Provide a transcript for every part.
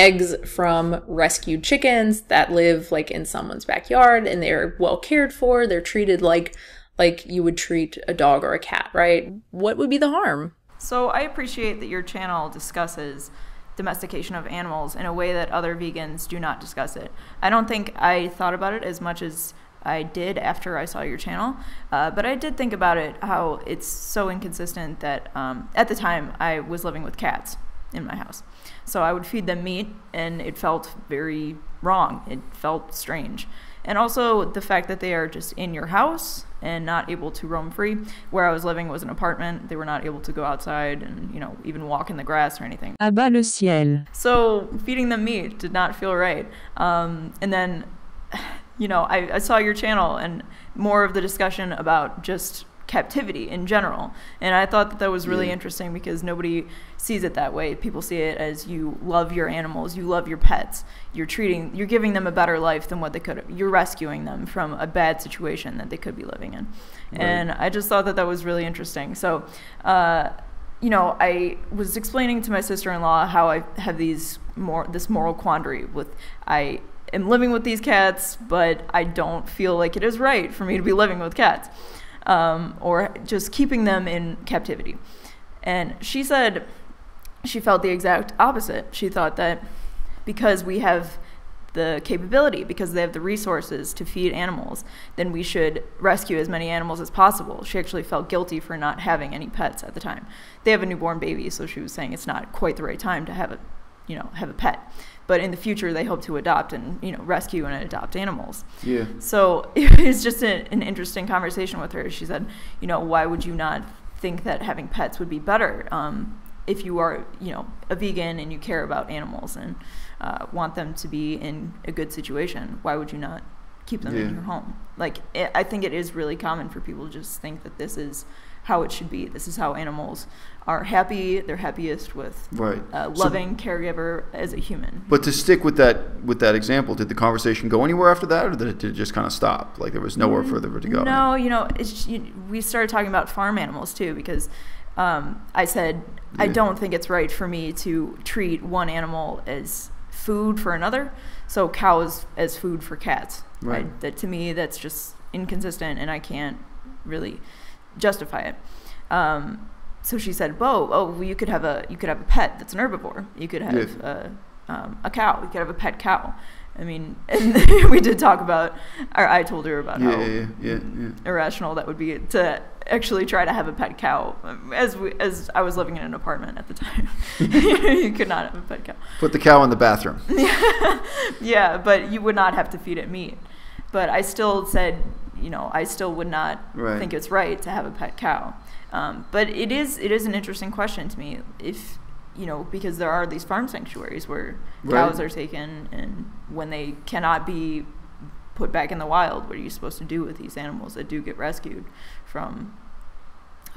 eggs from rescued chickens that live like in someone's backyard and they're well cared for. They're treated like like you would treat a dog or a cat, right? What would be the harm? So I appreciate that your channel discusses domestication of animals in a way that other vegans do not discuss it. I don't think I thought about it as much as I did after I saw your channel, uh, but I did think about it how it's so inconsistent that um, at the time I was living with cats in my house. So I would feed them meat and it felt very wrong. It felt strange. And also the fact that they are just in your house and not able to roam free. Where I was living was an apartment. They were not able to go outside and, you know, even walk in the grass or anything. À bas le ciel. So feeding them meat did not feel right. Um, and then, you know, I, I saw your channel and more of the discussion about just captivity in general. And I thought that that was really Yeah. interesting because nobody sees it that way. People see it as you love your animals, you love your pets. You're treating, you're giving them a better life than what they could. Have. you're rescuing them from a bad situation that they could be living in. And I just thought that that was really interesting. So, uh, you know, I was explaining to my sister-in-law how I have these more this moral quandary with I am living with these cats, but I don't feel like it is right for me to be living with cats um, or just keeping them in captivity. And she said she felt the exact opposite. She thought that because we have the capability, because they have the resources to feed animals, then we should rescue as many animals as possible. She actually felt guilty for not having any pets at the time. They have a newborn baby, so she was saying it's not quite the right time to have a, you know, have a pet. But in the future, they hope to adopt and you know rescue and adopt animals. Yeah. So it was just a, an interesting conversation with her. She said, you know, why would you not think that having pets would be better um, if you are, you know, a vegan and you care about animals and uh, want them to be in a good situation? Why would you not keep them Yeah. in your home? Like, it, I think it is really common for people to just think that this is how it should be. This is how animals are happy. They're happiest with Right. a So- loving caregiver as a human. But to stick with that with that example, did the conversation go anywhere after that, or did it, did it just kind of stop? Like there was nowhere further to go. Mm, No, you know, it's, you, we started talking about farm animals too because um, I said I don't think it's right for me to treat one animal as food for another. So cows as food for cats. Right. That to me, that's just inconsistent, and I can't really justify it. Um, so she said, "Whoa, oh, well, you could have a you could have a pet that's an herbivore. You could have Yeah. a, um, a cow. You could have a pet cow." I mean, and we did talk about, or I told her about Yeah, how yeah, yeah, yeah. irrational that would be to actually try to have a pet cow um, as we, as I was living in an apartment at the time. you could not have a pet cow. Put the cow in the bathroom. Yeah, but you would not have to feed it meat. But I still said, you know, I still would not Right. think it's right to have a pet cow. Um, but it is it is an interesting question to me if you know because there are these farm sanctuaries where cows are taken and when they cannot be put back in the wild what are you supposed to do with these animals that do get rescued from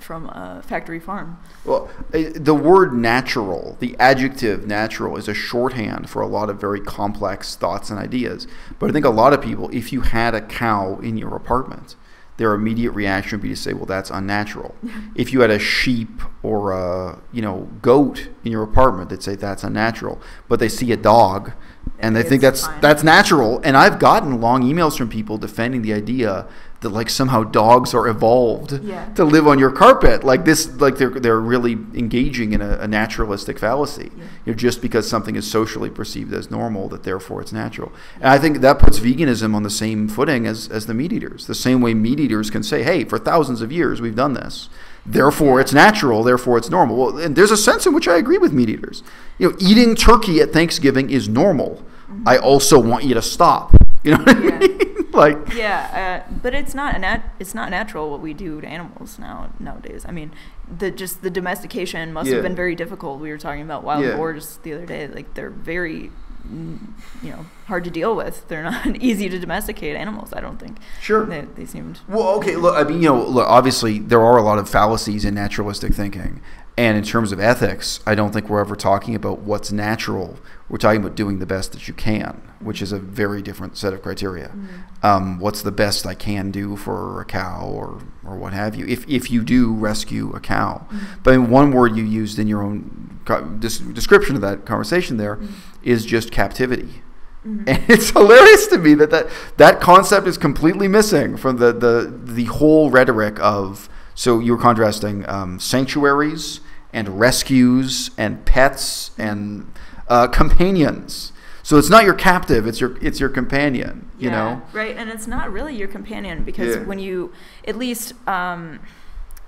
from a factory farm Well, eh, the word natural, the adjective natural, is a shorthand for a lot of very complex thoughts and ideas. But I think a lot of people, if you had a cow in your apartment, their immediate reaction would be to say, "Well, that's unnatural." if you had a sheep or a you know goat in your apartment, they'd say that's unnatural. But they see a dog, and they think that's fine. that's natural. And I've gotten long emails from people defending the idea that like somehow dogs are evolved Yeah. to live on your carpet. Like this like they're they're really engaging in a, a naturalistic fallacy. Yeah. you know, just because something is socially perceived as normal that therefore it's natural. And i think that puts veganism on the same footing as as the meat eaters. The same way meat eaters can say hey for thousands of years we've done this. Therefore it's natural. Therefore it's normal. Well and there's a sense in which i agree with meat eaters. You know eating turkey at thanksgiving is normal. Mm-hmm. I also want you to stop. You know what Yeah. i mean like Yeah, uh, but it's not nat- it's not natural what we do to animals now nowadays. I mean, the just the domestication must Yeah. have been very difficult. We were talking about wild Yeah. boars the other day. Like they're very, you know, hard to deal with. They're not easy to domesticate animals. I don't think. Sure. They, they seemed. Well, okay. Look, I mean, you know, look. Obviously, there are a lot of fallacies in naturalistic thinking, and in terms of ethics, I don't think we're ever talking about what's natural. We're talking about doing the best that you can, which is a very different set of criteria. Mm-hmm. Um, what's the best I can do for a cow, or or what have you? If if you do rescue a cow, mm-hmm. but in one word you used in your own co- des- description of that conversation there mm-hmm. Is just captivity. And it's hilarious to me that, that that concept is completely missing from the, the, the whole rhetoric of. So you were contrasting um, sanctuaries and rescues and pets and uh, companions. So it's not your captive; it's your it's your companion. You know. right and it's not really your companion because Yeah. when you at least um,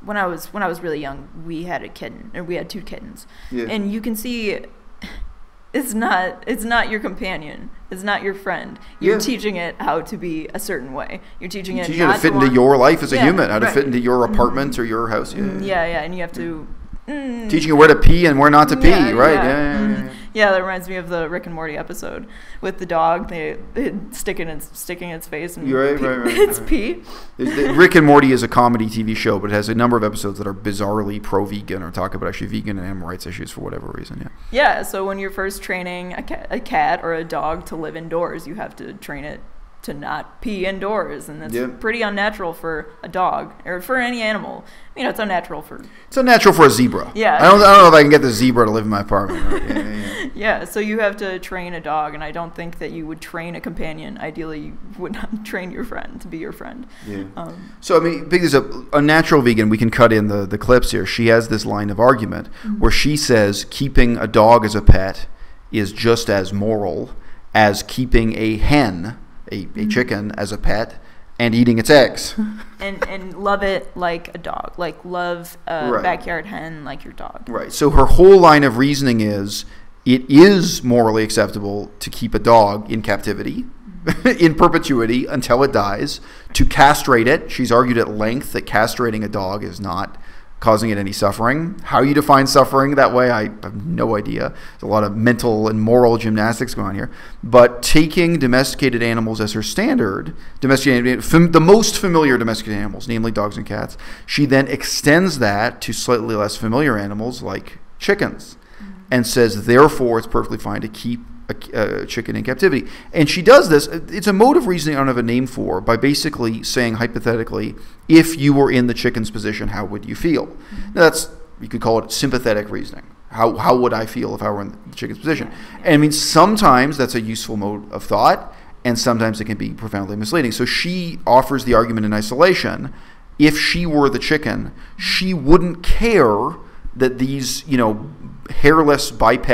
when i was when i was really young we had a kitten or we had two kittens Yeah. and you can see it's not it's not your companion it's not your friend you're Yeah. teaching it how to be a certain way you're teaching it Teach you not how to fit into want- your life as a Yeah, human, how to right. fit into your mm-hmm. apartment or your house. Yeah. Yeah yeah mm-hmm. and you have to mm, Teaching you where to pee and where not to pee, Yeah, right? yeah. Yeah. yeah, yeah, yeah. Yeah, that reminds me of the Rick and Morty episode with the dog. They, they sticking its sticking its face and right, pee, right, right, it's pee. Rick and Morty is a comedy TV show, but it has a number of episodes that are bizarrely pro-vegan or talk about actually vegan and animal rights issues for whatever reason. Yeah. Yeah, so when you're first training a cat, a cat or a dog to live indoors, you have to train it to not pee indoors, and that's Yep. pretty unnatural for a dog or for any animal. You know, it's unnatural for It's unnatural for a zebra. Yeah. I don't, I don't know if I can get the zebra to live in my apartment. Right? Yeah, yeah, yeah. yeah. So you have to train a dog, and I don't think that you would train a companion. Ideally, you would not train your friend to be your friend. Yeah. Um, So I mean, this up. Unnatural Vegan. We can cut in the the clips here. She has this line of argument where she says keeping a dog as a pet is just as moral as keeping a hen, a, a mm-hmm. chicken, as a pet and eating its eggs. and and love it like a dog, like love a Right. backyard hen like your dog. Right. So her whole line of reasoning is it is morally acceptable to keep a dog in captivity mm-hmm. in perpetuity until it dies, to castrate it. She's argued at length that castrating a dog is not causing it any suffering. How you define suffering that way, I have no idea. There's a lot of mental and moral gymnastics going on here. But taking domesticated animals as her standard, domesticated the most familiar domesticated animals, namely dogs and cats, she then extends that to slightly less familiar animals like chickens and says, therefore, it's perfectly fine to keep a, a chicken in captivity. And she does this, it's a mode of reasoning I don't have a name for, by basically saying, hypothetically, if you were in the chicken's position, how would you feel? Now, that's, you could call it sympathetic reasoning. How, how would I feel if I were in the chicken's position? And I mean, sometimes that's a useful mode of thought, and sometimes it can be profoundly misleading. So she offers the argument in isolation. If she were the chicken, she wouldn't care that these, you know, hairless biped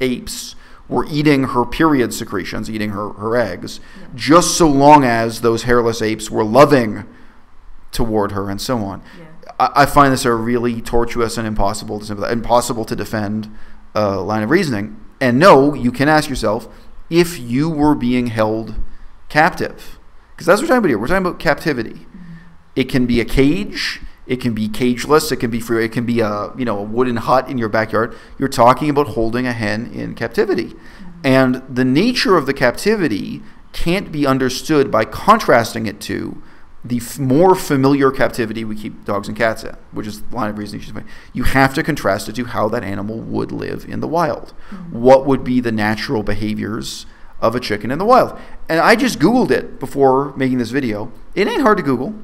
apes were eating her period secretions, eating her, her eggs, just so long as those hairless apes were loving toward her and so on. I, I find this a really tortuous and impossible to impossible to defend uh, line of reasoning. And no, you can ask yourself if you were being held captive, because that's what we're talking about here. We're talking about captivity. It can be a cage. It can be cageless. It can be free. It can be a you know a wooden hut in your backyard. You're talking about holding a hen in captivity, mm-hmm. and the nature of the captivity can't be understood by contrasting it to the f- more familiar captivity we keep dogs and cats in, which is the line of reasoning she's making. You have to contrast it to how that animal would live in the wild. Mm-hmm. What would be the natural behaviors of a chicken in the wild? And I just Googled it before making this video. It ain't hard to Google.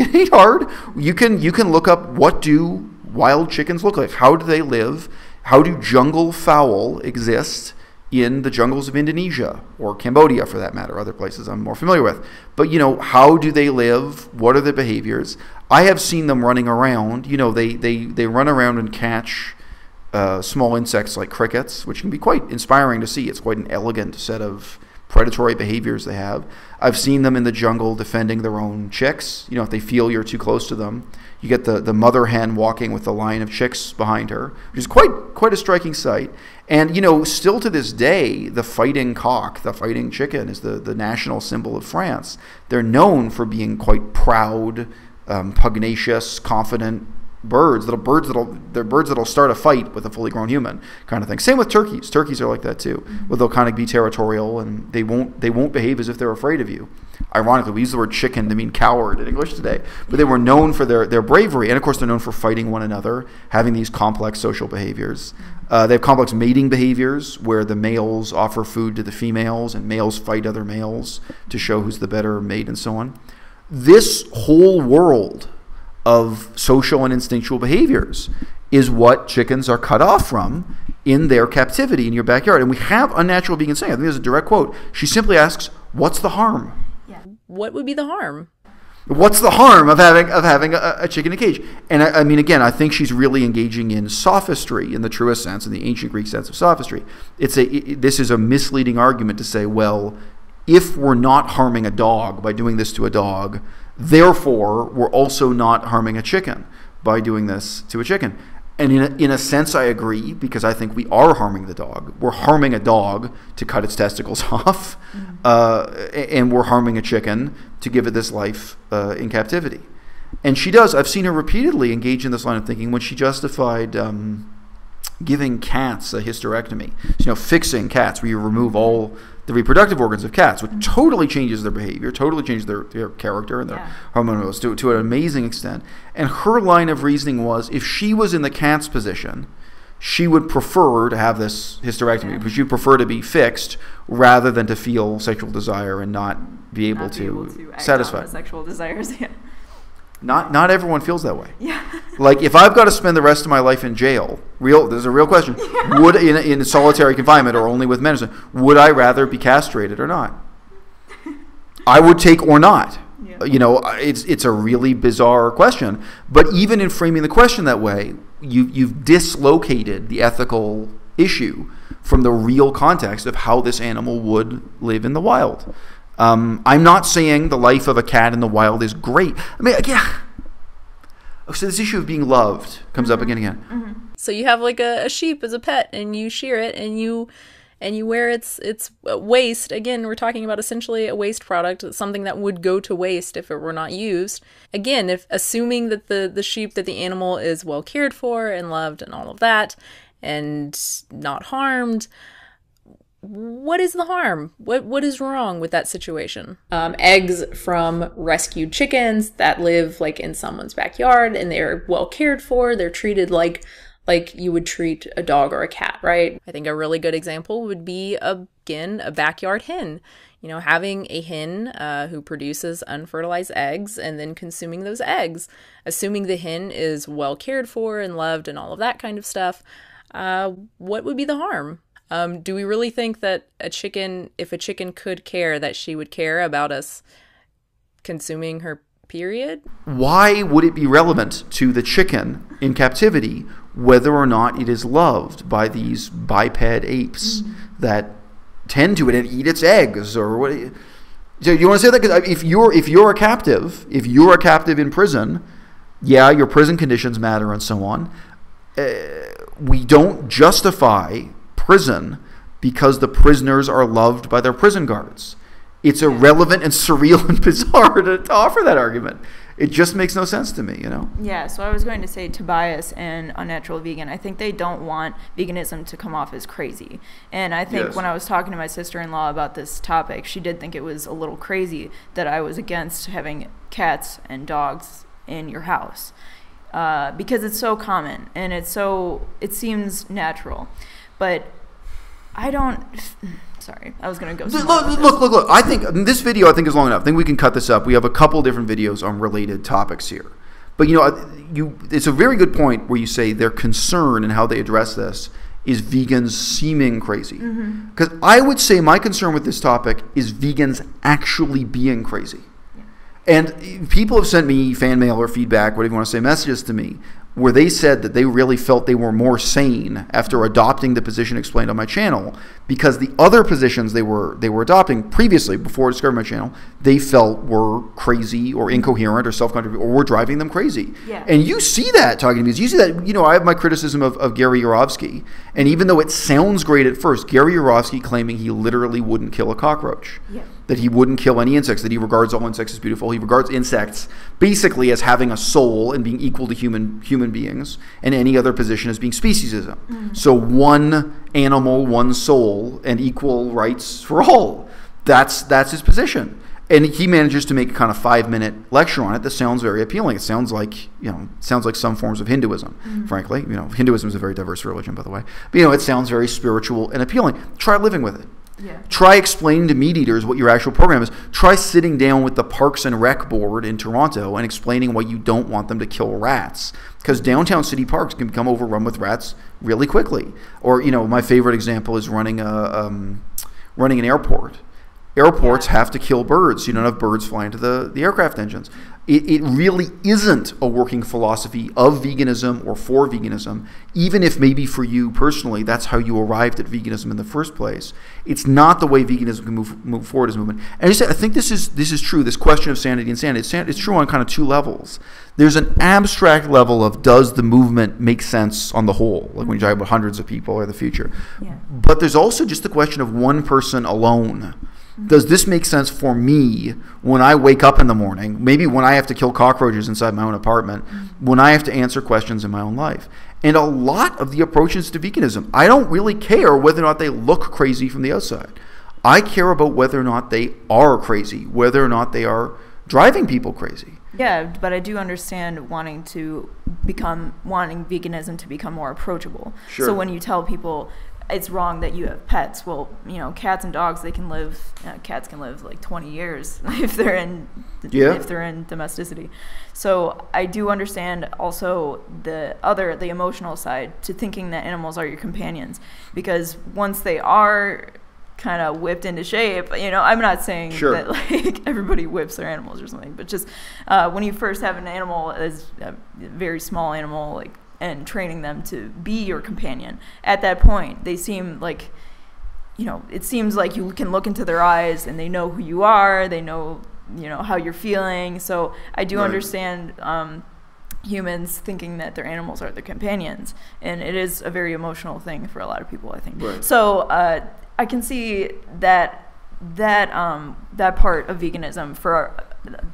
It ain't hard. You can you can look up what do wild chickens look like? How do they live? How do jungle fowl exist in the jungles of Indonesia or Cambodia for that matter, other places I'm more familiar with. But you know, how do they live? What are the behaviors? I have seen them running around. You know, they they they run around and catch uh, small insects like crickets, which can be quite inspiring to see. It's quite an elegant set of predatory behaviors they have. I've seen them in the jungle defending their own chicks. You know, if they feel you're too close to them, you get the, the mother hen walking with the line of chicks behind her, which is quite quite a striking sight. And you know, still to this day, the fighting cock, the fighting chicken, is the, the national symbol of France. They're known for being quite proud, um, pugnacious, confident birds. Little birds that'll they're birds that'll start a fight with a fully grown human, kind of thing. Same with turkeys. Turkeys are like that too. Where they'll kind of be territorial and they won't they won't behave as if they're afraid of you. Ironically, we use the word chicken to mean coward in English today, but they were known for their, their bravery, and of course they're known for fighting one another, having these complex social behaviors. Uh, they have complex mating behaviors where the males offer food to the females and males fight other males to show who's the better mate and so on. This whole world of social and instinctual behaviors is what chickens are cut off from in their captivity in your backyard. And we have unnatural vegan saying. I think there's a direct quote. She simply asks, "What's the harm?" Yeah. What would be the harm? What's the harm of having of having a, a chicken in a cage? And I, I, mean, again, I think she's really engaging in sophistry in the truest sense, in the ancient Greek sense of sophistry. It's a it, this is a misleading argument to say, well, if we're not harming a dog by doing this to a dog, therefore we're also not harming a chicken by doing this to a chicken. And in a, in a sense, I agree because I think we are harming the dog. We're harming a dog to cut its testicles off, mm-hmm. uh, and we're harming a chicken to give it this life uh, in captivity. And she does. I've seen her repeatedly engage in this line of thinking when she justified um, giving cats a hysterectomy. You know, fixing cats, where you remove all the reproductive organs of cats, which mm-hmm. totally changes their behavior, totally changes their, their character and their yeah. hormones to, to an amazing extent. And her line of reasoning was if she was in the cat's position, she would prefer to have this hysterectomy, yeah. but she'd prefer to be fixed rather than to feel sexual desire and not be able, not to, be able to satisfy sexual desires. Yeah. Not not everyone feels that way. Yeah. like if I've got to spend the rest of my life in jail, real there's a real question. Yeah. Would in in solitary confinement or only with medicine, would I rather be castrated or not? I would take or not. Yeah. You know, it's it's a really bizarre question, but even in framing the question that way, you you've dislocated the ethical issue from the real context of how this animal would live in the wild. Um, I'm not saying the life of a cat in the wild is great. I mean, yeah. Oh, so this issue of being loved comes mm-hmm. up again and again. Mm-hmm. So you have like a, a, sheep as a pet, and you shear it, and you and you wear its its waste. Again, we're talking about essentially a waste product, something that would go to waste if it were not used. Again, if assuming that the the sheep that the animal is well cared for and loved and all of that, and not harmed what is the harm? What what is wrong with that situation? Um, eggs from rescued chickens that live like in someone's backyard and they're well cared for. They're treated like like you would treat a dog or a cat, right? I think a really good example would be again a backyard hen. You know, having a hen uh, who produces unfertilized eggs and then consuming those eggs, assuming the hen is well cared for and loved and all of that kind of stuff. Uh, what would be the harm? Um, do we really think that a chicken, if a chicken could care, that she would care about us consuming her period? Why would it be relevant to the chicken in captivity whether or not it is loved by these biped apes mm-hmm. that tend to it and eat its eggs or what? So you want to say that because if you're if you're a captive, if you're a captive in prison, yeah, your prison conditions matter and so on. Uh, we don't justify prison because the prisoners are loved by their prison guards. It's irrelevant and surreal and bizarre to, to offer that argument. It just makes no sense to me, you know? Yeah, so I was going to say Tobias and Unnatural Vegan, I think they don't want veganism to come off as crazy. And I think yes. when I was talking to my sister in law about this topic, she did think it was a little crazy that I was against having cats and dogs in your house. Uh, because it's so common and it's so, it seems natural. But I don't. Sorry, I was gonna go. Look, look, look, look, I think this video I think is long enough. I think we can cut this up. We have a couple different videos on related topics here. But you know, you it's a very good point where you say their concern and how they address this is vegans seeming crazy. Because mm-hmm. I would say my concern with this topic is vegans actually being crazy. Yeah. And people have sent me fan mail or feedback, whatever you want to say, messages to me where they said that they really felt they were more sane after adopting the position explained on my channel because the other positions they were they were adopting previously before discovering my channel they felt were crazy or incoherent or self-contradictory or were driving them crazy yeah. and you see that talking to me you see that you know i have my criticism of, of gary yourofsky and even though it sounds great at first gary yourofsky claiming he literally wouldn't kill a cockroach yeah that he wouldn't kill any insects, that he regards all insects as beautiful. He regards insects basically as having a soul and being equal to human human beings, and any other position as being speciesism. Mm-hmm. So one animal, one soul, and equal rights for all. That's that's his position. And he manages to make a kind of five minute lecture on it that sounds very appealing. It sounds like you know, sounds like some forms of Hinduism, mm-hmm. frankly. You know, Hinduism is a very diverse religion, by the way. But you know, it sounds very spiritual and appealing. Try living with it Yeah. Try explaining to meat eaters what your actual program is. Try sitting down with the Parks and Rec board in Toronto and explaining why you don't want them to kill rats. Because downtown city parks can become overrun with rats really quickly. Or, you know, my favorite example is running a um, running an airport. Airports Yeah. have to kill birds. You don't have birds flying into the, the aircraft engines. It, it really isn't a working philosophy of veganism or for veganism, even if maybe for you personally that's how you arrived at veganism in the first place. It's not the way veganism can move move forward as a movement. And I, I think this is this is true. This question of sanity and sanity, it's, it's true on kind of two levels. There's an abstract level of does the movement make sense on the whole, like when you talk about hundreds of people or the future. Yeah. But there's also just the question of one person alone. Does this make sense for me when I wake up in the morning? Maybe when I have to kill cockroaches inside my own apartment, when I have to answer questions in my own life. And a lot of the approaches to veganism, I don't really care whether or not they look crazy from the outside. I care about whether or not they are crazy, whether or not they are driving people crazy. Yeah, but I do understand wanting to become wanting veganism to become more approachable. Sure. So when you tell people it's wrong that you have pets, well, you know, cats and dogs they can live. Uh, cats can live like 20 years if they're in Yeah. if they're in domesticity. So I do understand also the other the emotional side to thinking that animals are your companions because once they are kind of whipped into shape you know i'm not saying Sure. that like everybody whips their animals or something but just uh, when you first have an animal as a very small animal like and training them to be your companion at that point they seem like you know it seems like you can look into their eyes and they know who you are they know you know how you're feeling so i do Right. understand um, humans thinking that their animals are their companions and it is a very emotional thing for a lot of people i think Right. so uh, i can see that that um, that part of veganism for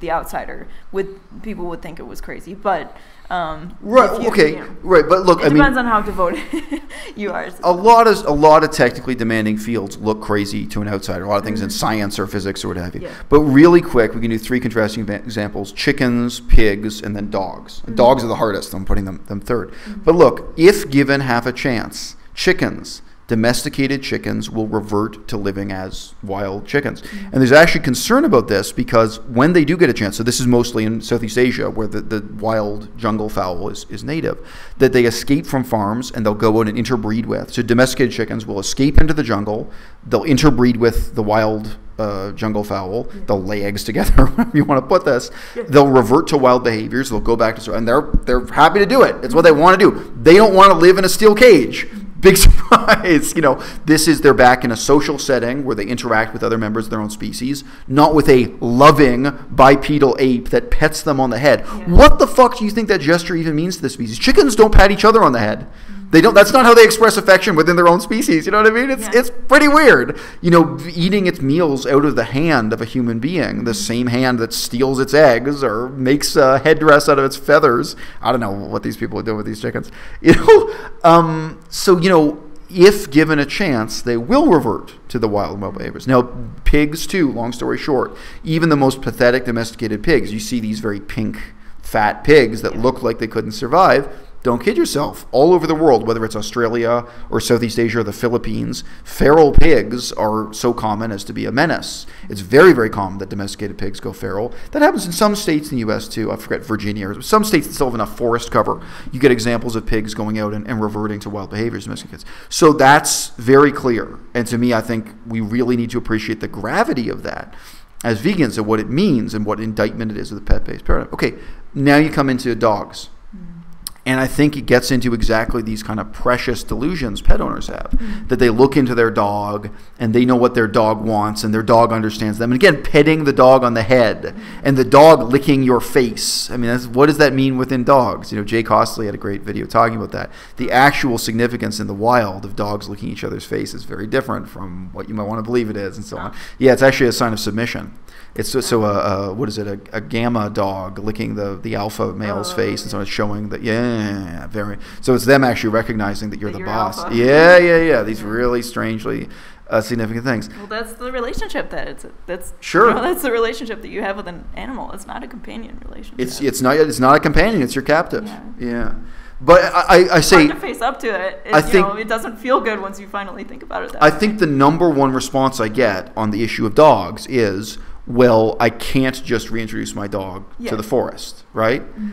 the outsider would people would think it was crazy but um, Right. you- okay. you know, right. But look, it I mean, depends on how devoted you are a lot of a lot of technically demanding fields look crazy to an outsider. A lot of things in Mhm. science or physics or what have you. Yeah. But really quick, we can do three contrasting examples: chickens, pigs, and then dogs. And Dogs are the hardest. I'm putting them them 3rd But look, if given half a chance, chickens. Domesticated chickens will revert to living as wild chickens. Mm-hmm. And there's actually concern about this because when they do get a chance, so this is mostly in Southeast Asia where the, the wild jungle fowl is, is native, that they escape from farms and they'll go out and interbreed with. So domesticated chickens will escape into the jungle, they'll interbreed with the wild uh, jungle fowl, mm-hmm. they'll lay eggs together, whatever you want to put this. They'll revert to wild behaviors, they'll go back to, and they're, they're happy to do it. It's what they want to do. They don't want to live in a steel cage. Mm-hmm. Big surprise. You know, this is they're back in a social setting where they interact with other members of their own species, not with a loving bipedal ape that pets them on the head. What the fuck do you think that gesture even means to the species? Chickens don't pat each other on the head. They don't. That's not how they express affection within their own species. You know what I mean? It's Yeah. it's pretty weird. You know, eating its meals out of the hand of a human being, the same hand that steals its eggs or makes a headdress out of its feathers. I don't know what these people are doing with these chickens. You know, um, so you know, if given a chance, they will revert to the wild wild behaviors. Now, pigs too. Long story short, even the most pathetic domesticated pigs, you see these very pink, fat pigs that look like they couldn't survive. Don't kid yourself. All over the world, whether it's Australia or Southeast Asia or the Philippines, feral pigs are so common as to be a menace. It's very, very common that domesticated pigs go feral. That happens in some states in the U.S. too. I forget Virginia. or Some states that still have enough forest cover. You get examples of pigs going out and, and reverting to wild behaviors, domesticated. So that's very clear. And to me, I think we really need to appreciate the gravity of that as vegans and what it means and what indictment it is of the pet-based paradigm. Okay, now you come into dogs. And I think it gets into exactly these kind of precious delusions pet owners have that they look into their dog and they know what their dog wants and their dog understands them. And again, petting the dog on the head and the dog licking your face. I mean, that's, what does that mean within dogs? You know, Jay Costley had a great video talking about that. The actual significance in the wild of dogs licking each other's face is very different from what you might want to believe it is and so on. Yeah, it's actually a sign of submission. It's so, so a, a what is it? A, a gamma dog licking the, the alpha male's Oh, face, and so it's showing that yeah, very. So it's them actually recognizing that you're That the you're boss. alpha. Yeah, yeah, yeah. These really strangely uh, significant things. Well, that's the relationship that it's that's Sure. you know, that's the relationship that you have with an animal. It's not a companion relationship. It's it's not it's not a companion. It's your captive. Yeah. Yeah. But I, I, I say to face up to it. It, I you think- know, it doesn't feel good once you finally think about it. I way. think the number one response I get on the issue of dogs is, well, I can't just reintroduce my dog Yeah. to the forest, right? Mm-hmm.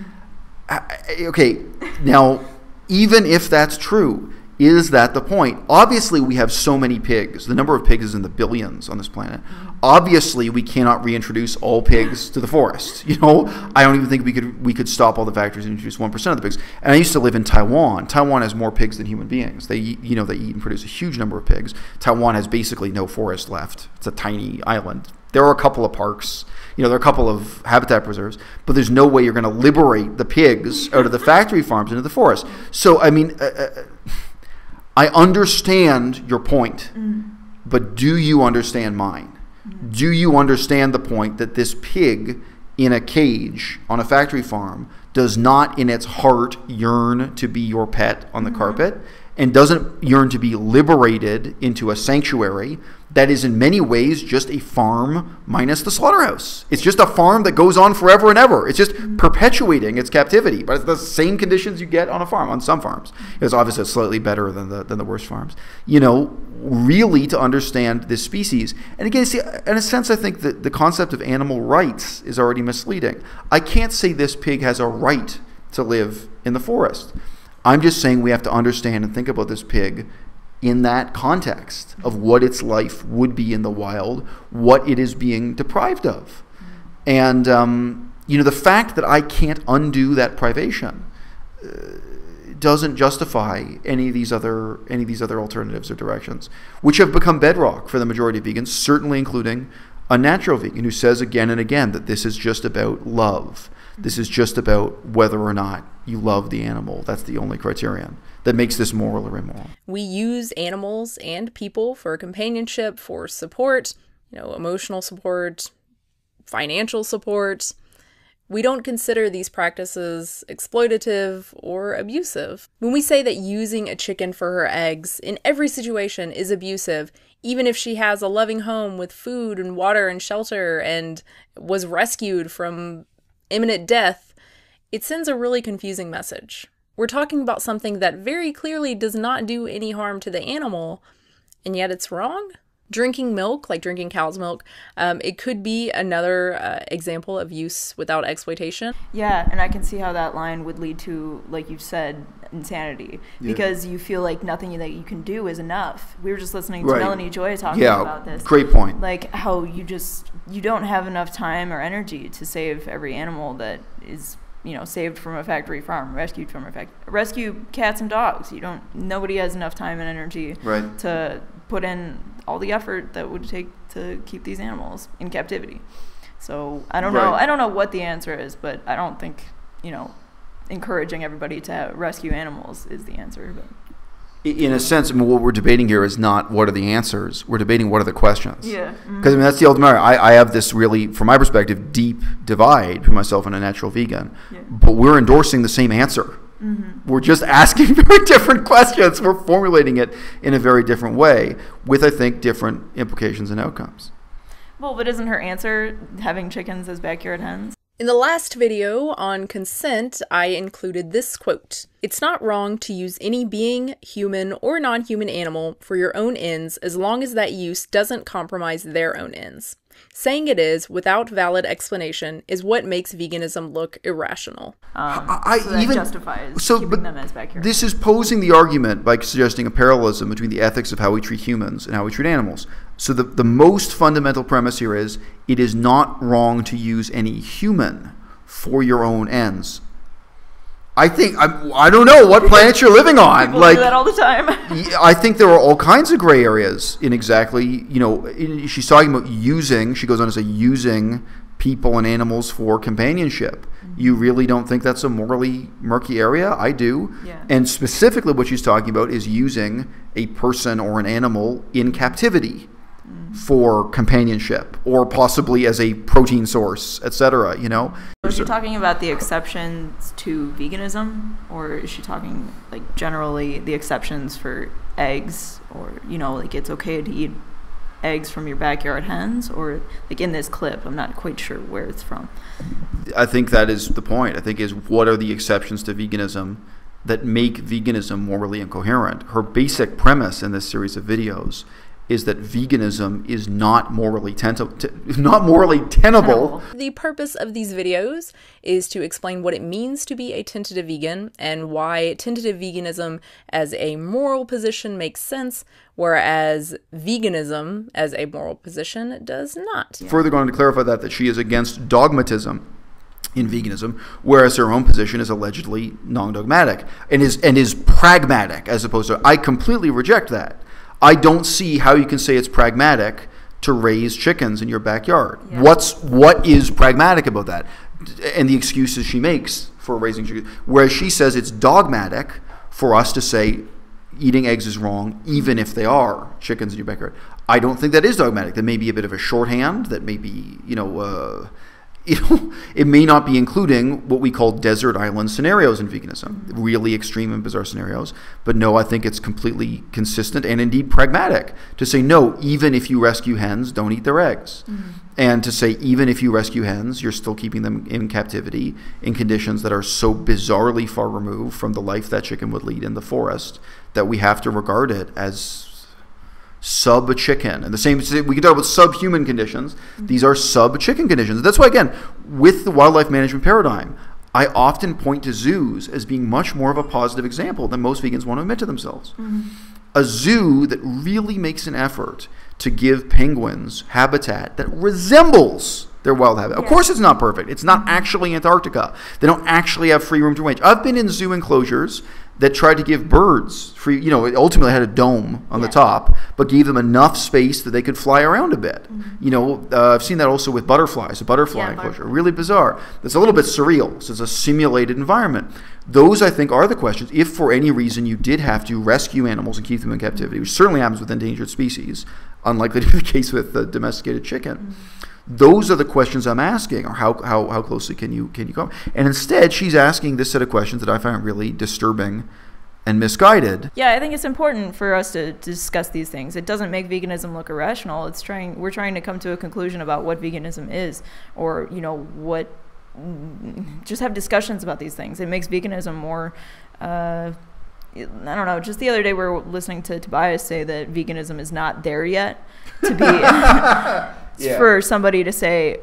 I- I- okay, now, even if that's true, is that the point? Obviously, we have so many pigs. The number of pigs is in the billions on this planet. Obviously, we cannot reintroduce all pigs to the forest. You know, I don't even think we could we could stop all the factories and introduce one percent of the pigs. And I used to live in Taiwan. Taiwan has more pigs than human beings. They you know they eat and produce a huge number of pigs. Taiwan has basically no forest left. It's a tiny island. There are a couple of parks. You know, there are a couple of habitat preserves, but there's no way you're going to liberate the pigs out of the factory farms into the forest. So, I mean, uh, uh, I understand your point, mm. but do you understand mine? Mm. Do you understand the point that this pig in a cage on a factory farm does not in its heart yearn to be your pet on the mm-hmm. carpet? And doesn't yearn to be liberated into a sanctuary that is in many ways just a farm minus the slaughterhouse. It's just a farm that goes on forever and ever. It's just perpetuating its captivity, but it's the same conditions you get on a farm, on some farms. It's obviously slightly better than the, than the worst farms. You know, really to understand this species. And again, see, in a sense, I think that the concept of animal rights is already misleading. I can't say this pig has a right to live in the forest. I'm just saying we have to understand and think about this pig in that context of what its life would be in the wild, what it is being deprived of. And, um, you know, the fact that I can't undo that privation uh, doesn't justify any of these other any of these other alternatives or directions, which have become bedrock for the majority of vegans, certainly including Unnatural Vegan who says again and again that this is just about love. This is just about whether or not you love the animal. That's the only criterion that makes this moral or immoral. We use animals and people for companionship, for support, you know, emotional support, financial support. We don't consider these practices exploitative or abusive. When we say that using a chicken for her eggs in every situation is abusive, even if she has a loving home with food and water and shelter and was rescued from imminent death, it sends a really confusing message. We're talking about something that very clearly does not do any harm to the animal, and yet it's wrong. Drinking milk, like drinking cow's milk, um, it could be another uh, example of use without exploitation. Yeah, and I can see how that line would lead to, like you said, insanity because you feel like nothing that you can do is enough. We were just listening to Right. Melanie Joy talking Yeah, about this. great point. Like how you just you don't have enough time or energy to save every animal that is you know saved from a factory farm, rescued from a factory. Rescue cats and dogs. You don't. Nobody has enough time and energy Right. to put in all the effort that would take to keep these animals in captivity. So I don't know. I don't know what the answer is, but I don't think you know encouraging everybody to rescue animals is the answer. But In a sense, I mean, what we're debating here is not what are the answers. We're debating what are the questions. yeah, mm, Because I mean, that's the ultimate. I, I have this really, from my perspective, deep divide between myself and Unnatural Vegan. Yeah. But we're endorsing the same answer. Mm-hmm. We're just asking very different questions. We're formulating it in a very different way, with I think different implications and outcomes. well, but isn't her answer having chickens as backyard hens? In the last video on consent, I included this quote It's not wrong to use any being, human, or non human animal for your own ends as long as that use doesn't compromise their own ends. Saying it is without valid explanation is what makes veganism look irrational. Um, I- I so that even- justifies so, but them as backyard. This is posing the argument by suggesting a parallelism between the ethics of how we treat humans and how we treat animals. So the, the most fundamental premise here is it is not wrong to use any human for your own ends. I think I, I don't know what planet you're living on. People like do that all the time. I think there are all kinds of gray areas in exactly, you know, in- she's talking about using, she goes on to say using people and animals for companionship. Mm-hmm. You really don't think that's a morally murky area? I do. Yeah. And specifically what she's talking about is using a person or an animal in captivity for companionship or possibly as a protein source, etc., you know? Is she talking about the exceptions to veganism, or is she talking like generally the exceptions for eggs, or you know, like it's okay to eat eggs from your backyard hens, or like in this clip, I'm not quite sure where it's from. I think that is the point. I think is what are the exceptions to veganism that make veganism morally incoherent. Her basic premise in this series of videos is that veganism is not morally tenable, not morally tenable. The purpose of these videos is to explain what it means to be a tentative vegan and why tentative veganism as a moral position makes sense, whereas veganism as a moral position does not. Further going to clarify that that she is against dogmatism in veganism, whereas her own position is allegedly non-dogmatic and is and is pragmatic as opposed to I completely reject that. I don't see how you can say it's pragmatic to raise chickens in your backyard. Yeah. What's what is pragmatic about that? And the excuses she makes for raising chickens, whereas she says it's dogmatic for us to say eating eggs is wrong, even if they are chickens in your backyard. I don't think that is dogmatic. That may be a bit of a shorthand. That may be, you know, uh, you know, it may not be including what we call desert island scenarios in veganism, really extreme and bizarre scenarios. But no, I think it's completely consistent and indeed pragmatic to say no, even if you rescue hens, don't eat their eggs. Mm-hmm. And to say even if you rescue hens, you're still keeping them in captivity in conditions that are so bizarrely far removed from the life that chicken would lead in the forest that we have to regard it as sub chicken. And the same, we can talk about subhuman conditions. These are sub chicken conditions. That's why, again, with the wildlife management paradigm, I often point to zoos as being much more of a positive example than most vegans want to admit to themselves. Mm-hmm. A zoo that really makes an effort to give penguins habitat that resembles their wild habitat. Of course, it's not perfect. It's not actually Antarctica. They don't actually have free room to range. I've been in zoo enclosures that tried to give birds free, you know, it ultimately had a dome on yeah. the top, but gave them enough space that they could fly around a bit. Mm-hmm. You know, uh, I've seen that also with butterflies, a butterfly yeah, enclosure. Really bizarre. It's a little bit surreal. So it's a simulated environment. Those, I think, are the questions. If for any reason you did have to rescue animals and keep them in captivity, which certainly happens with endangered species, unlikely to be the case with the domesticated chicken. Mm-hmm those are the questions I'm asking, or how, how, how closely can you can you come? And instead, she's asking this set of questions that I find really disturbing and misguided. Yeah, I think it's important for us to, to, discuss these things. It doesn't make veganism look irrational. It's trying we're trying to come to a conclusion about what veganism is, or you know what. Just have discussions about these things. It makes veganism more. Uh, I don't know. Just the other day, we were listening to Tobias say that veganism is not there yet to be yeah. for somebody to say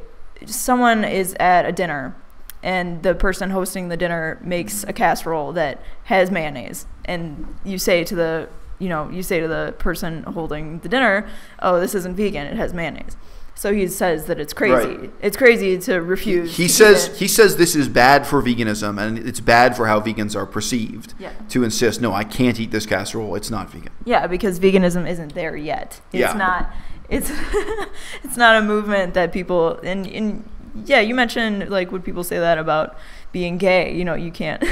someone is at a dinner and the person hosting the dinner makes a casserole that has mayonnaise and you say to the you know you say to the person holding the dinner oh this isn't vegan it has mayonnaise so he says that it's crazy. Right. It's crazy to refuse. He, to says he says this is bad for veganism and it's bad for how vegans are perceived. Yeah. To insist, no, I can't eat this casserole. It's not vegan. Yeah, because veganism isn't there yet. It's yeah. not. It's it's not a movement that people and and yeah, you mentioned like would people say that about being gay? You know, you can't.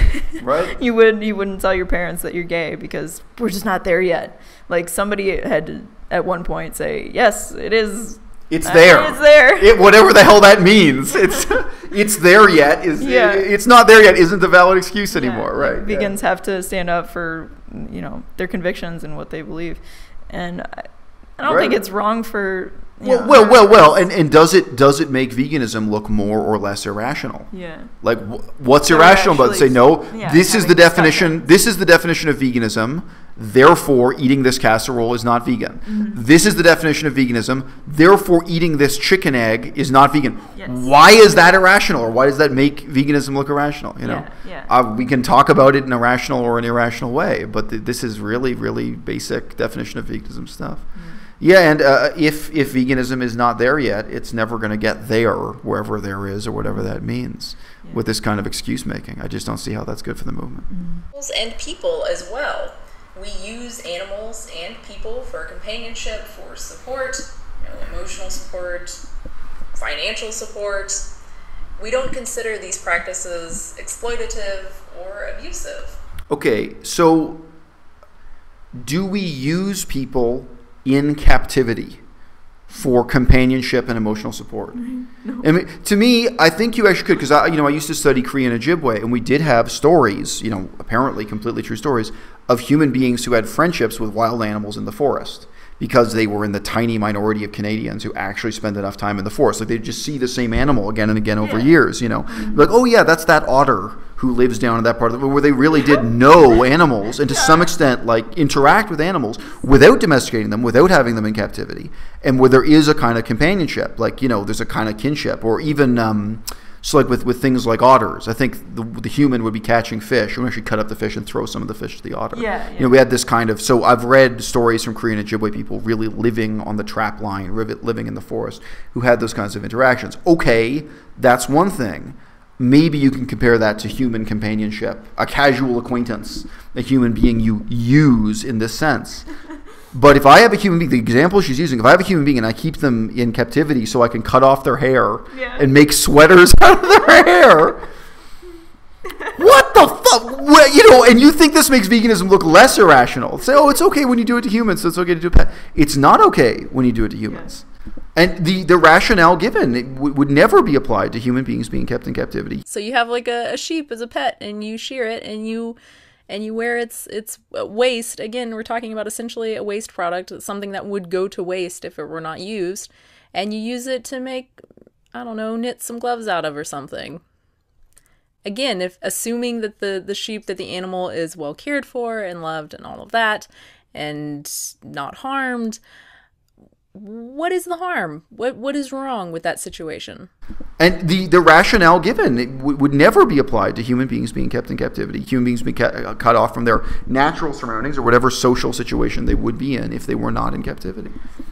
Right. you would you wouldn't tell your parents that you're gay because we're just not there yet. Like somebody had to at one point say, "Yes, it is it's there. It's there. It, whatever the hell that means. It's it's there yet. Is yeah. it's not there yet? Isn't the valid excuse anymore, yeah. right? Vegans yeah. have to stand up for you know their convictions and what they believe, and I, I don't right. think it's wrong for. Well, know, well, well, well, and, and does it does it make veganism look more or less irrational? Yeah. Like, what's irrational about say no? Yeah, this is the definition. This is the definition of veganism Therefore, eating this casserole is not vegan. Mm-hmm. This is the definition of veganism. Therefore, eating this chicken egg is not vegan. Yes. Why is that irrational, or why does that make veganism look irrational? You know, yeah, yeah. Uh, we can talk about it in a rational or an irrational way, but th- this is really, really basic definition of veganism stuff. Mm-hmm. Yeah, and uh, if if veganism is not there yet, it's never going to get there wherever there is or whatever that means. Yeah. With this kind of excuse making, I just don't see how that's good for the movement. Mm-hmm. And people as well we use animals and people for companionship, for support, you know, emotional support, financial support. We don't consider these practices exploitative or abusive. Okay, so do we use people in captivity? for companionship and emotional support. No. I mean, to me, I think you actually could because I, you know, I used to study Cree and Ojibwe, and we did have stories, you know, apparently completely true stories of human beings who had friendships with wild animals in the forest because they were in the tiny minority of Canadians who actually spend enough time in the forest. Like they just see the same animal again and again over yeah. years, you know. Mm-hmm. Like, oh yeah, that's that otter who lives down in that part of the where they really did know animals and to some extent like interact with animals without domesticating them, without having them in captivity, and where there is a kind of companionship, like you know, there's a kind of kinship, or even. Um, so like with, with things like otters, I think the, the human would be catching fish. We actually cut up the fish and throw some of the fish to the otter. Yeah, yeah, You know, we had this kind of. So I've read stories from Cree and Ojibwe people really living on the trap line, living in the forest, who had those kinds of interactions. Okay, that's one thing. Maybe you can compare that to human companionship, a casual acquaintance, a human being you use in this sense. But if I have a human being, the example she's using, if I have a human being and I keep them in captivity so I can cut off their hair Yeah. and make sweaters out of their hair, what the fuck? What, you know, and you think this makes veganism look less irrational? Say, oh, it's okay when you do it to humans, so it's okay to do it. Pet. It's not okay when you do it to humans. And the, the rationale given it w- would never be applied to human beings being kept in captivity. So you have like a, a sheep as a pet, and you shear it, and you and you wear its its waste. Again, we're talking about essentially a waste product, something that would go to waste if it were not used, and you use it to make I don't know, knit some gloves out of or something. Again, if assuming that the the sheep that the animal is well cared for and loved and all of that, and not harmed. What is the harm? What what is wrong with that situation? And the, the rationale given it w- would never be applied to human beings being kept in captivity, human beings being ca- uh, cut off from their natural surroundings or whatever social situation they would be in if they were not in captivity.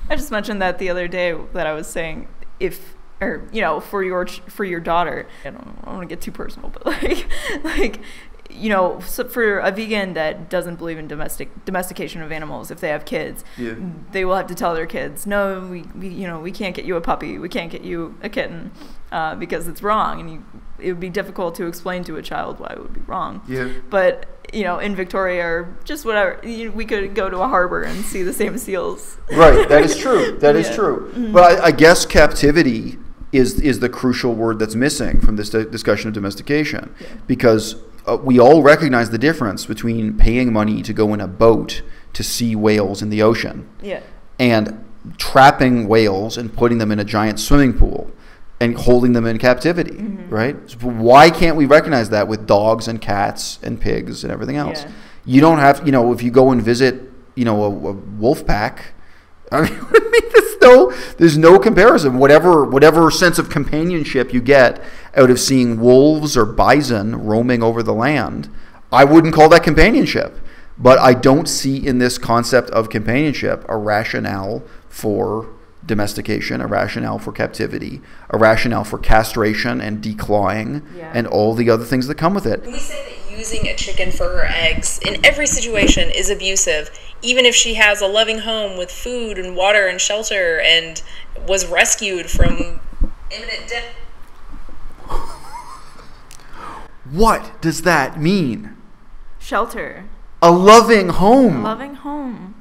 I just mentioned that the other day that I was saying if or you know for your for your daughter I don't, I don't want to get too personal but like like you know so for a vegan that doesn't believe in domestic domestication of animals if they have kids Yeah. they will have to tell their kids no we, we you know we can't get you a puppy we can't get you a kitten uh, because it's wrong and you, it would be difficult to explain to a child why it would be wrong Yeah. but you know in Victoria or just whatever you, we could go to a harbor and see the same seals Right, that is true. That is Yeah. true. But I, I guess captivity is is the crucial word that's missing from this di- discussion of domestication, because uh, we all recognize the difference between paying money to go in a boat to see whales in the ocean yeah and trapping whales and putting them in a giant swimming pool and holding them in captivity, Mm-hmm. right? So why can't we recognize that with dogs and cats and pigs and everything else? Yeah. You don't have, you know, if you go and visit, you know, a, a wolf pack, I mean, I mean, no, there's no comparison. Whatever, whatever sense of companionship you get out of seeing wolves or bison roaming over the land, I wouldn't call that companionship. But I don't see in this concept of companionship a rationale for domestication, a rationale for captivity, a rationale for castration and declawing, Yeah. and all the other things that come with it. We say that using a chicken for her eggs in every situation is abusive, even if she has a loving home with food and water and shelter and was rescued from imminent death. What does that mean? shelter A loving home. A loving home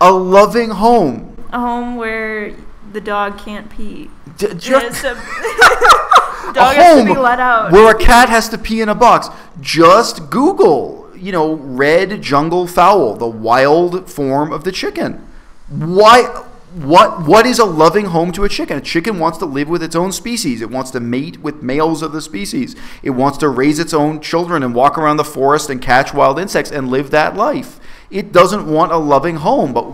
a loving home. a home where the dog can't pee D- It ju- has to- a dog has to home be let out where a cat has to pee in a box. Just Google, you know, red jungle fowl, the wild form of the chicken. Why? What? What is a loving home to a chicken? A chicken wants to live with its own species. It wants to mate with males of the species. It wants to raise its own children and walk around the forest and catch wild insects and live that life. It doesn't want a loving home, but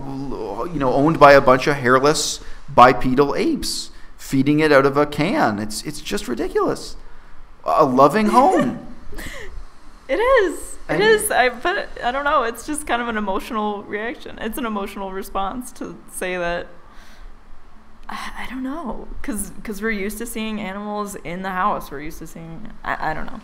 you know, owned by a bunch of hairless bipedal apes feeding it out of a can. It's it's just ridiculous. A loving home. it is it is I but I don't know it's just kind of an emotional reaction. It's an emotional response to say that I, I don't know because because we're used to seeing animals in the house we're used to seeing I, I don't know.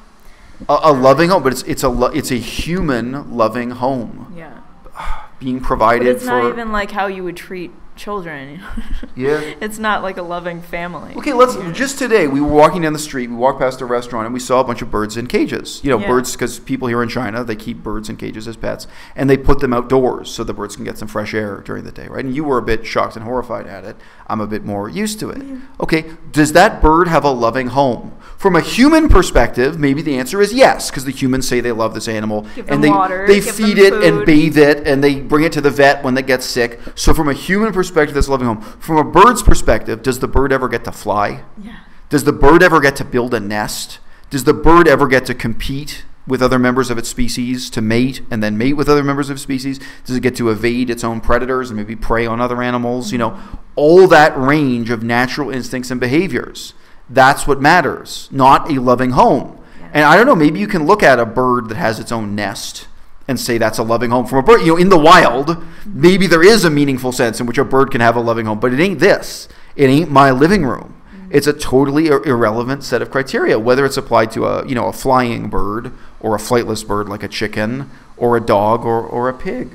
A, a loving home, but it's it's a lo- it's a human loving home. Yeah. Being but provided it's for. not even like how you would treat children yeah. it's not like a loving family Okay, let's just today we were walking down the street. We walked past a restaurant and we saw a bunch of birds in cages. You know, Yeah. birds because people here in China they keep birds in cages as pets and they put them outdoors so the birds can get some fresh air during the day, right? And you were a bit shocked and horrified at it. I'm a bit more used to it. Okay, does that bird have a loving home? From a human perspective, maybe the answer is yes because the humans say they love this animal Give and they water, they feed it and bathe it and they bring it to the vet when they get sick. So from a human perspective, that's a loving home. From a bird's perspective, does the bird ever get to fly? yeah Does the bird ever get to build a nest? Does the bird ever get to compete with other members of its species to mate and then mate with other members of its species? Does it get to evade its own predators and maybe prey on other animals? You know, all that range of natural instincts and behaviors. That's what matters, not a loving home. And I don't know, maybe you can look at a bird that has its own nest and say that's a loving home from a bird. You know, in the wild, maybe there is a meaningful sense in which a bird can have a loving home, but it ain't this. It ain't my living room. It's a totally ir- irrelevant set of criteria, whether it's applied to a you know a flying bird or a flightless bird like a chicken or a dog or, or a pig.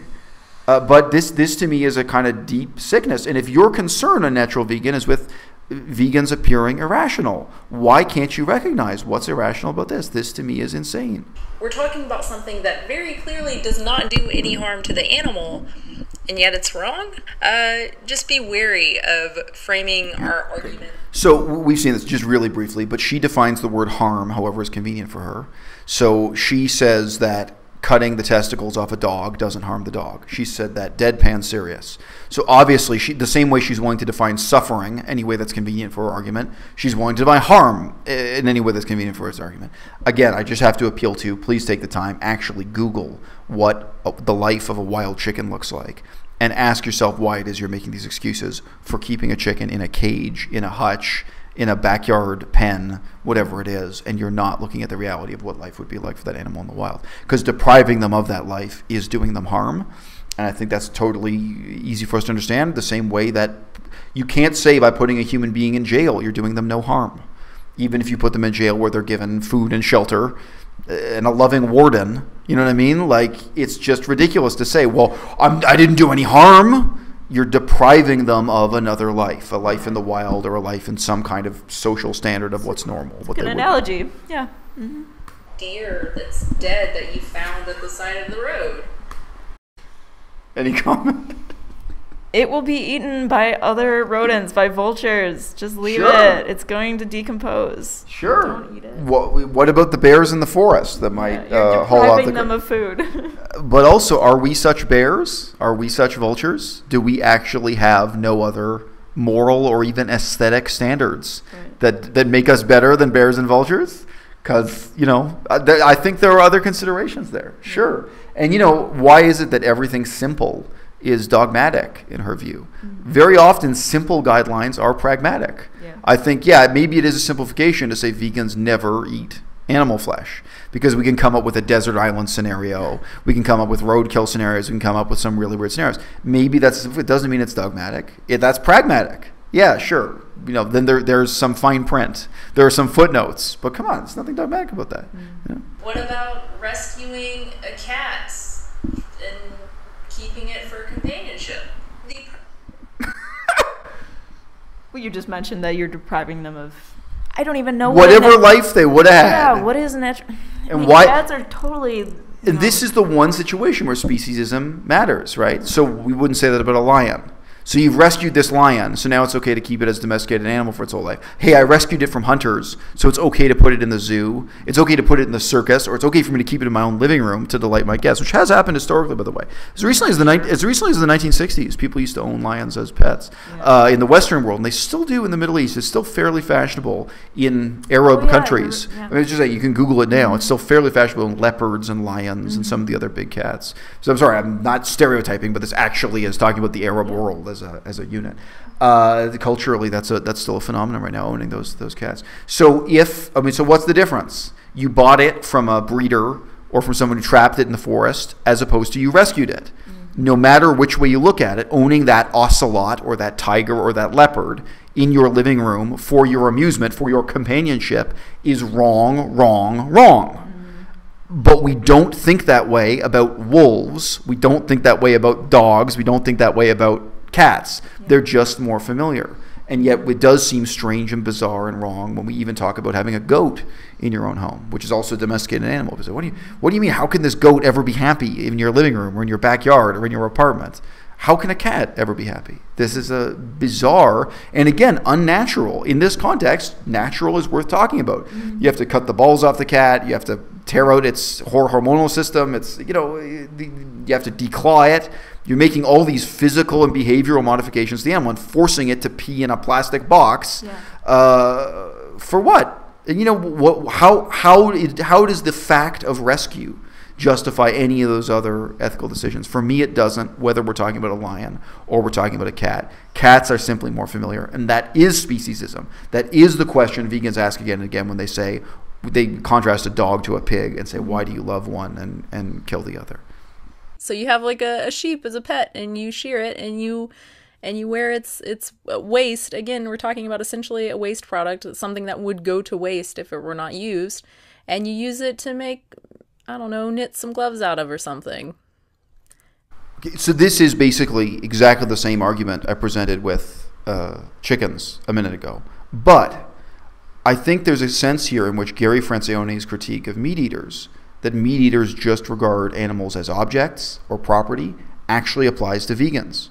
Uh, but this this to me is a kind of deep sickness. And if your concern, Unnatural Vegan, is with vegans appearing irrational, why can't you recognize what's irrational about this? This to me is insane. We're talking about something that very clearly does not do any harm to the animal, and yet it's wrong. Uh, just be wary of framing our argument. So we've seen this just really briefly, but she defines the word harm however is convenient for her. So she says that cutting the testicles off a dog doesn't harm the dog. She said that deadpan serious. So obviously, she, the same way she's willing to define suffering any way that's convenient for her argument, she's willing to define harm eh, in any way that's convenient for his argument. Again, I just have to appeal to please take the time, actually Google what the life of a wild chicken looks like. And ask yourself why it is you're making these excuses for keeping a chicken in a cage, in a hutch, in a backyard pen, whatever it is, and you're not looking at the reality of what life would be like for that animal in the wild. Because depriving them of that life is doing them harm. And I think that's totally easy for us to understand, the same way that you can't say by putting a human being in jail, you're doing them no harm. Even if you put them in jail where they're given food and shelter eh, and a loving warden, you know what I mean? Like, it's just ridiculous to say, well, I'm, I didn't do any harm you're depriving them of another life, a life in the wild or a life in some kind of social standard of what's normal. What Good they would- analogy. Yeah. Mm-hmm. Deer that's dead that you found at the side of the road. Any comment? It will be eaten by other rodents, by vultures. Just leave Sure. it. It's going to decompose. Sure. Don't eat it. What, what about the bears in the forest that might Yeah, you're uh, haul out the them of food. But also, are we such bears? Are we such vultures? Do we actually have no other moral or even aesthetic standards Right. that that make us better than bears and vultures? Because you know, there, I think there are other considerations there. Sure, and you know, why is it that everything's simple is dogmatic in her view? Mm-hmm. Very often, simple guidelines are pragmatic. Yeah. I think, yeah, maybe it is a simplification to say vegans never eat animal flesh because we can come up with a desert island scenario. We can come up with roadkill scenarios. We can come up with some really weird scenarios. Maybe that's it doesn't mean it's dogmatic. Yeah, that's pragmatic. Yeah, sure. You know, then there, there's some fine print. There are some footnotes. But come on, there's nothing dogmatic about that. you know? What about rescuing a cat and keeping it for companionship? The well, you just mentioned that you're depriving them of. I don't even know Whatever what a life they would have. Yeah, what is natural? And why- Cats are totally. you And this is the one situation where speciesism matters, right? So we wouldn't say that about a lion. So you've rescued this lion, so now it's okay to keep it as domesticated animal for its whole life. Hey, I rescued it from hunters, so it's okay to put it in the zoo. It's okay to put it in the circus, or it's okay for me to keep it in my own living room to delight my guests, which has happened historically, by the way. As recently as the as recently as the 1960s, people used to own lions as pets uh, in the Western world, and they still do in the Middle East. It's still fairly fashionable in Arab Oh, yeah, countries. yeah. I mean, it's just like you can Google it now. It's still fairly fashionable in leopards and lions and some of the other big cats. So I'm sorry, I'm not stereotyping, but this actually is talking about the Arab world as a as a unit. Uh, culturally, that's a that's still a phenomenon right now, owning those those cats. So if I mean, so what's the difference? You bought it from a breeder or from someone who trapped it in the forest, as opposed to you rescued it. No matter which way you look at it, owning that ocelot or that tiger or that leopard in your living room for your amusement, for your companionship, is wrong, wrong, wrong. But we don't think that way about wolves. We don't think that way about dogs. We don't think that way about cats. They're just more familiar. And yet it does seem strange and bizarre and wrong when we even talk about having a goat in your own home, which is also a domesticated animal. Say, what do you what do you mean? How can this goat ever be happy in your living room or in your backyard or in your apartment? How can a cat ever be happy? This is a bizarre and again unnatural. In this context, natural is worth talking about. Mm-hmm. You have to cut the balls off the cat. You have to tear out its hormonal system. It's you know you have to declaw it. You're making all these physical and behavioral modifications to the animal and forcing it to pee in a plastic box. Yeah. Uh, for what? And you know what? How how it, how does the fact of rescue justify any of those other ethical decisions? For me, it doesn't. Whether we're talking about a lion or we're talking about a cat, cats are simply more familiar, and that is speciesism. That is the question vegans ask again and again when they say they contrast a dog to a pig and say, "Why do you love one and and kill the other?" So you have like a, a sheep as a pet, and you shear it, and you and you wear its its waste. Again, we're talking about essentially a waste product, something that would go to waste if it were not used, and you use it to make I don't know, knit some gloves out of or something. So this is basically exactly the same argument I presented with uh, chickens a minute ago, but I think there's a sense here in which Gary Francione's critique of meat eaters that meat eaters just regard animals as objects or property actually applies to vegans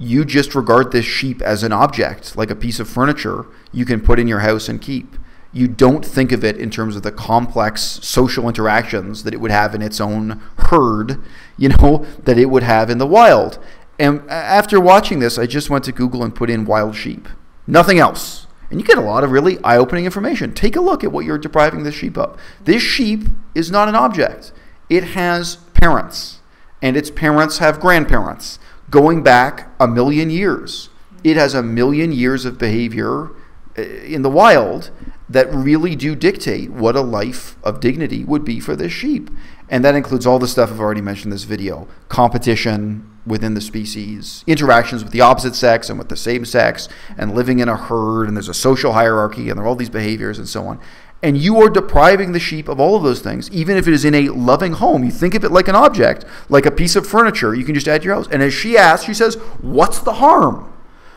you just regard this sheep as an object, like a piece of furniture you can put in your house and keep. You don't think of it in terms of the complex social interactions that it would have in its own herd, you know, that it would have in the wild. And after watching this, I just went to Google and put in wild sheep. Nothing else. And you get a lot of really eye opening information. Take a look at what you're depriving this sheep of. This sheep is not an object, it has parents, and its parents have grandparents going back a million years. It has a million years of behavior uh, in the wild that really do dictate what a life of dignity would be for this sheep. And that includes all the stuff I've already mentioned in this video competition within the species, interactions with the opposite sex and with the same sex, and living in a herd, and there's a social hierarchy, and there are all these behaviors and so on and you are depriving the sheep of all of those things, even if it is in a loving home. You think of it like an object, like a piece of furniture you can just add to your house. And as she asks, she says, What's the harm?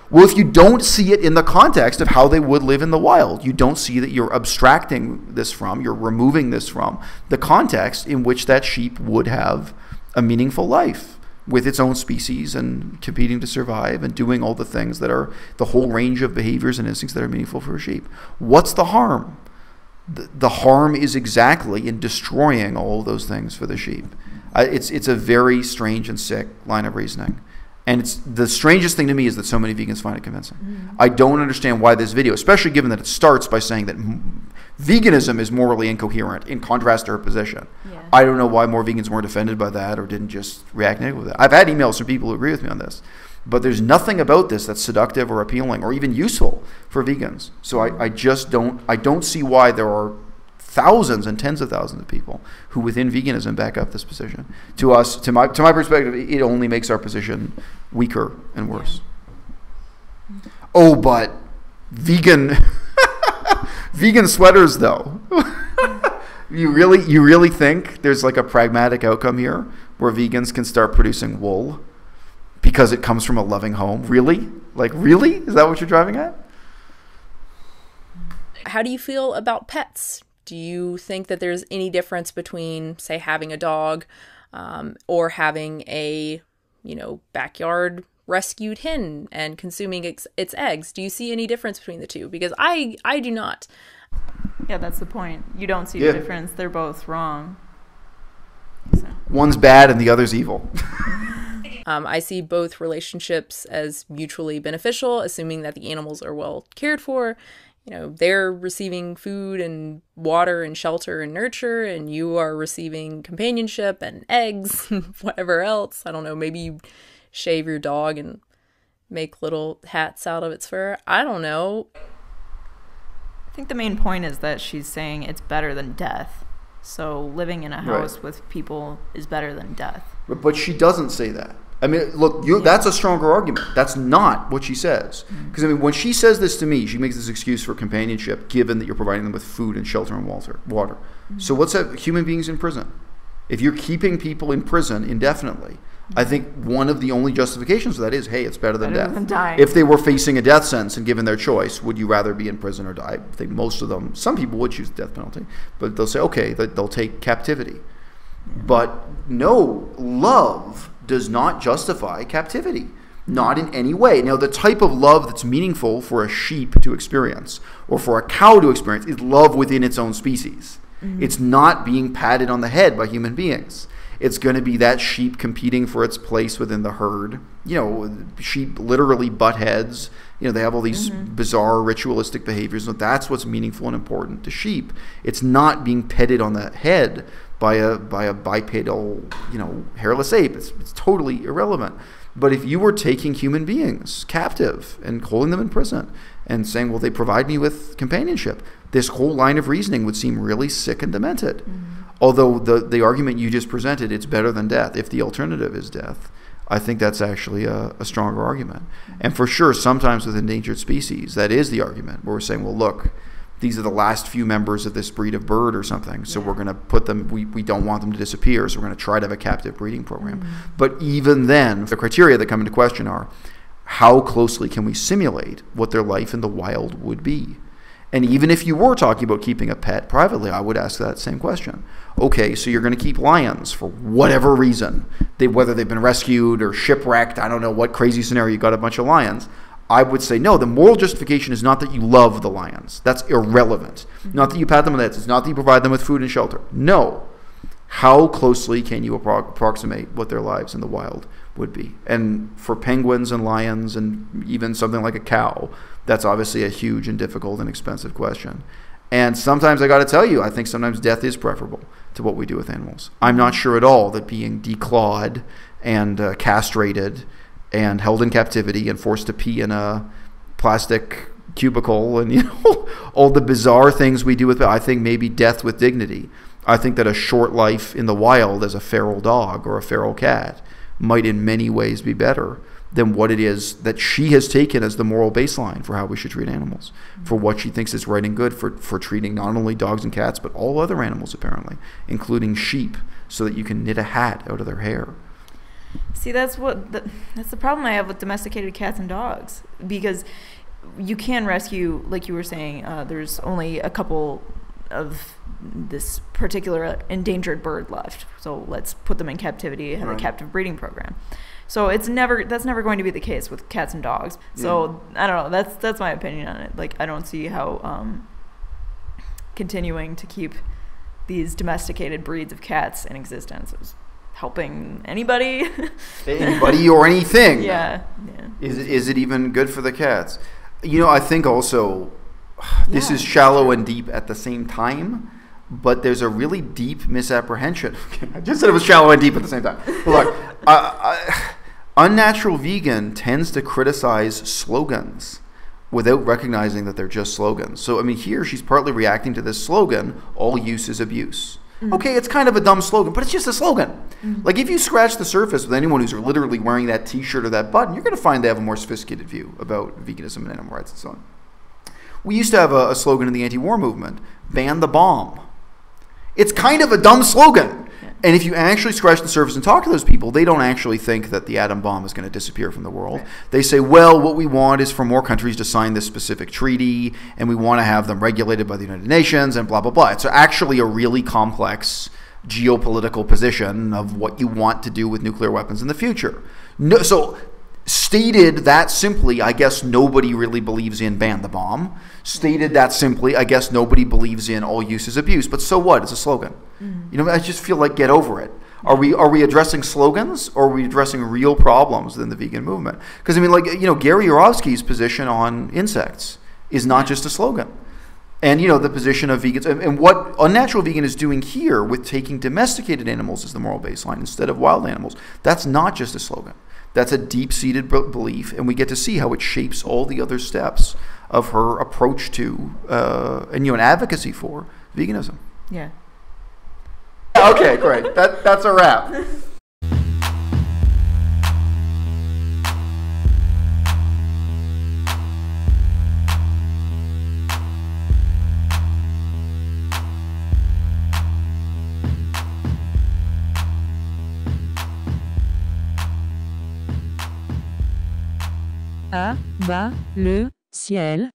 Well, if you don't see it in the context of how they would live in the wild, you don't see that you're abstracting this from, you're removing this from the context in which that sheep would have a meaningful life with its own species and competing to survive and doing all the things that are the whole range of behaviors and instincts that are meaningful for a sheep. What's the harm? the, the harm is exactly in destroying all those things for the sheep. Uh, it's it's a very strange and sick line of reasoning. And it's the strangest thing to me is that so many vegans find it convincing. Mm. I don't understand why this video, especially given that it starts by saying that veganism is morally incoherent in contrast to her position. Yeah. I don't know why more vegans weren't offended by that or didn't just react negatively with it. I've had emails from people who agree with me on this. But there's nothing about this that's seductive or appealing or even useful for vegans. So I, I just don't I don't see why there are thousands and tens of thousands of people who within veganism back up this position. To us, to my to my perspective, it only makes our position weaker and worse. Yeah. Oh, but vegan vegan sweaters though. you really you really think there's like a pragmatic outcome here where vegans can start producing wool? because it comes from a loving home. Really? Like, really? Is that what you're driving at? How do you feel about pets? Do you think that there's any difference between, say, having a dog um, or having a, you know, backyard rescued hen and consuming its, its eggs? Do you see any difference between the two? Because I, I do not. Yeah, that's the point. You don't see yeah. the difference. They're both wrong. So. One's bad and the other's evil. Um, I see both relationships as mutually beneficial, assuming that the animals are well cared for. You know, they're receiving food and water and shelter and nurture, and you are receiving companionship and eggs and whatever else. I don't know, maybe you shave your dog and make little hats out of its fur. I don't know. I think the main point is that she's saying it's better than death. So living in a house right. with people is better than death. But, but she doesn't say that. I mean, look, you, yeah. that's a stronger argument. That's not what she says. Because, mm. I mean, when she says this to me, she makes this excuse for companionship, given that you're providing them with food and shelter and water. water. Mm-hmm. So, what's that? Human beings in prison. If you're keeping people in prison indefinitely, I think one of the only justifications for that is, hey, it's better than better death. Than dying. If they were facing a death sentence and given their choice, would you rather be in prison or die? I think most of them, some people would choose the death penalty, but they'll say, okay, they'll take captivity. But no, love does not justify captivity. Not in any way. Now, the type of love that's meaningful for a sheep to experience or for a cow to experience is love within its own species. Mm-hmm. It's not being patted on the head by human beings. It's going to be that sheep competing for its place within the herd. You know, sheep literally butt heads. You know, they have all these mm-hmm. bizarre ritualistic behaviors. And that's what's meaningful and important to sheep. It's not being petted on the head by a by a bipedal, you know, hairless ape. It's, it's totally irrelevant. But if you were taking human beings captive and holding them in prison and saying, well, they provide me with companionship, this whole line of reasoning would seem really sick and demented. Mm-hmm. Although the, the argument you just presented, it's better than death, if the alternative is death, I think that's actually a, a stronger argument. And for sure, sometimes with endangered species, that is the argument where we're saying, well, look, these are the last few members of this breed of bird or something. So we're going to put them, we, we don't want them to disappear. So we're going to try to have a captive breeding program. Mm-hmm. But even then, the criteria that come into question are how closely can we simulate what their life in the wild would be? And even if you were talking about keeping a pet privately, I would ask that same question. Okay, so you're going to keep lions for whatever reason, they, whether they've been rescued or shipwrecked, I don't know what crazy scenario you got a bunch of lions. I would say no. The moral justification is not that you love the lions. That's irrelevant. Mm-hmm. Not that you pat them on the head. It's not that you provide them with food and shelter. No. How closely can you appro- approximate what their lives in the wild would be? And for penguins and lions and even something like a cow, that's obviously a huge and difficult and expensive question. And sometimes I got to tell you, I think sometimes death is preferable to what we do with animals. I'm not sure at all that being declawed and uh, castrated and held in captivity and forced to pee in a plastic cubicle and you know all the bizarre things we do with it. I think maybe death with dignity. I think that a short life in the wild as a feral dog or a feral cat might in many ways be better than what it is that she has taken as the moral baseline for how we should treat animals, for what she thinks is right and good for, for treating not only dogs and cats, but all other animals, apparently, including sheep, so that you can knit a hat out of their hair. See, that's what the, that's the problem I have with domesticated cats and dogs because you can rescue, like you were saying. Uh, there's only a couple of this particular endangered bird left, so let's put them in captivity, have Right. a captive breeding program. So it's never that's never going to be the case with cats and dogs. So I don't know. That's that's my opinion on it. Like I don't see how um, continuing to keep these domesticated breeds of cats in existence is helping anybody. Anybody or anything. yeah, yeah. Is it, is it even good for the cats? You know, I think also this Yeah. is shallow and deep at the same time, but there's a really deep misapprehension. I just said it was shallow and deep at the same time. But look, uh, I, unnatural vegan tends to criticize slogans without recognizing that they're just slogans. So, I mean, here she's partly reacting to this slogan all use is abuse. Mm. Okay, it's kind of a dumb slogan, but it's just a slogan. Mm. Like, if you scratch the surface with anyone who's literally wearing that t shirt or that button, you're going to find they have a more sophisticated view about veganism and animal rights and so on. We used to have a, a slogan in the anti war movement ban the bomb. It's kind of a dumb slogan. And if you actually scratch the surface and talk to those people, they don't actually think that the atom bomb is going to disappear from the world. They say, well, what we want is for more countries to sign this specific treaty, and we want to have them regulated by the United Nations, and blah, blah, blah. It's actually a really complex geopolitical position of what you want to do with nuclear weapons in the future. No, so stated that simply, I guess nobody really believes in ban the bomb. Stated that simply, I guess nobody believes in all use is abuse. But so what? It's a slogan. You know, I just feel like get over it. Are we are we addressing slogans or are we addressing real problems within the vegan movement? Because I mean, like you know, Gary Yourofsky's position on insects is not just a slogan. And you know the position of vegans and, and what unnatural vegan is doing here with taking domesticated animals as the moral baseline instead of wild animals. That's not just a slogan. That's a deep-seated belief, and we get to see how it shapes all the other steps of her approach to uh, and you know an advocacy for veganism. Yeah. Okay, great. That that's a wrap. À bas le ciel.